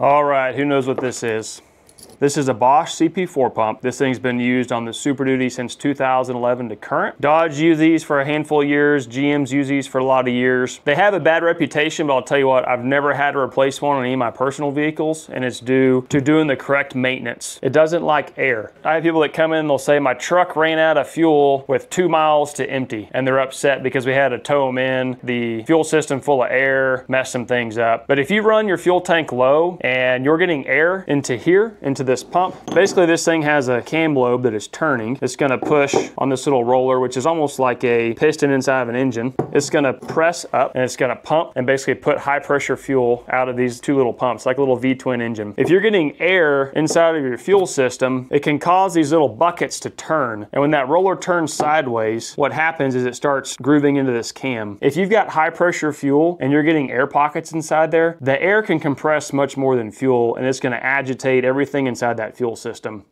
All right, who knows what this is? This is a Bosch CP4 pump. This thing's been used on the Super Duty since 2011 to current. Dodge used these for a handful of years. GM's used these for a lot of years. They have a bad reputation, but I'll tell you what, I've never had to replace one on any of my personal vehicles, and it's due to doing the correct maintenance. It doesn't like air. I have people that come in, they'll say, my truck ran out of fuel with two miles to empty, and they're upset because we had to tow them in. The fuel system full of air messed some things up. But if you run your fuel tank low and you're getting air into here, into this pump. Basically this thing has a cam lobe that is turning. It's gonna push on this little roller, which is almost like a piston inside of an engine. It's gonna press up and it's gonna pump and basically put high pressure fuel out of these two little pumps, like a little V-twin engine. If you're getting air inside of your fuel system, it can cause these little buckets to turn. And when that roller turns sideways, what happens is it starts grooving into this cam. If you've got high pressure fuel and you're getting air pockets inside there, the air can compress much more than fuel and it's gonna agitate everything inside that fuel system.